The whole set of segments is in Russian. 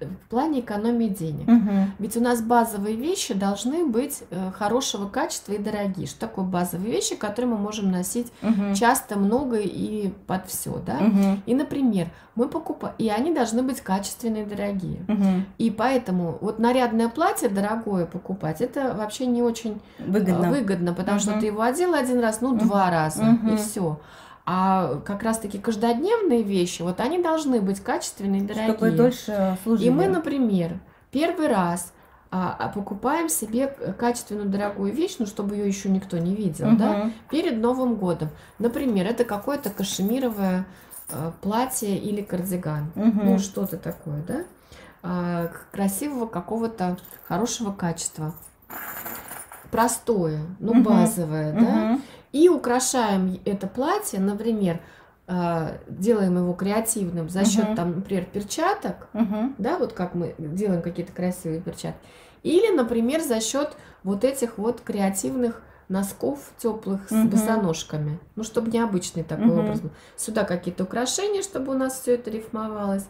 в плане экономии денег. Мгм. Ведь у нас базовые вещи должны быть э, хорошего качества и дорогие. Что такое базовые вещи, которые мы можем носить Мгм. часто, много и под все, да? Мгм. И, например, мы покупаем, и они должны быть качественные и дорогие. Мгм. И поэтому вот нарядное платье дорогое покупать, это вообще не очень э, Выгодно. выгодно, потому что Мгм. ты его одел один раз, ну, Мгм. два раза, и Мгм. все. А как раз-таки каждодневные вещи, вот они должны быть качественные и дорогие. Чтобы дольше служили. И мы, например, первый раз а, а, покупаем себе к- качественную дорогую вещь, ну, чтобы ее еще никто не видел, да, Мгм. перед Новым годом. Например, это какое-то кашемировое э, платье или кардиган. Мгм. Ну, что-то такое, да? А, красивого какого-то хорошего качества. Простое, ну, Мгм. базовое, да? И украшаем это платье, например, а, делаем его креативным за счет, Мгм. там, например, перчаток, Мгм. да, вот как мы делаем какие-то красивые перчатки. Или, например, за счет вот этих вот креативных носков теплых с Мгм. босоножками. Ну, чтобы необычный такой Мгм. образ. Сюда какие-то украшения, чтобы у нас все это рифмовалось.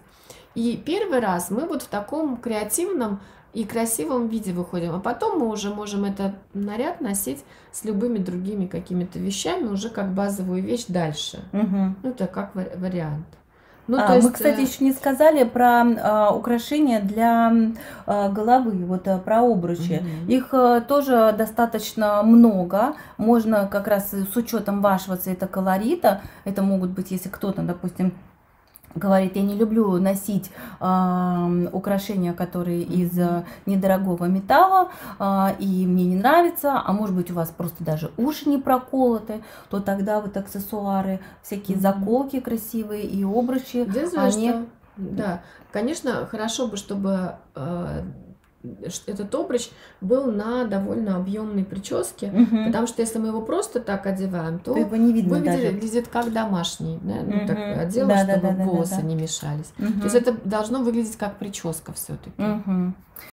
И первый раз мы вот в таком креативном и красивом виде выходим, а потом мы уже можем этот наряд носить с любыми другими какими-то вещами уже как базовую вещь дальше. Мгм. Ну, это как вари- вариант. Ну, А, то есть, мы, кстати, э, еще не сказали про а, украшения для а, головы, вот а, про обручи. мгм. Их а, тоже достаточно много. Можно как раз с учетом вашего цвета колорита, это могут быть, если кто-то, допустим, говорит, я не люблю носить а, украшения, которые из а, недорогого металла, а, и мне не нравится, а может быть у вас просто даже уши не проколоты, то тогда вот аксессуары, всякие заколки красивые и обручи, за они что. Да, конечно, хорошо бы, чтобы э, этот обруч был на довольно объемной прическе, Мгм. потому что если мы его просто так одеваем, то то его не видно выглядит, даже. выглядит как домашний, да, ну, так одела, Да, да, чтобы да, да, да, волосы да. не мешались. Мгм. То есть это должно выглядеть как прическа все-таки. Мгм.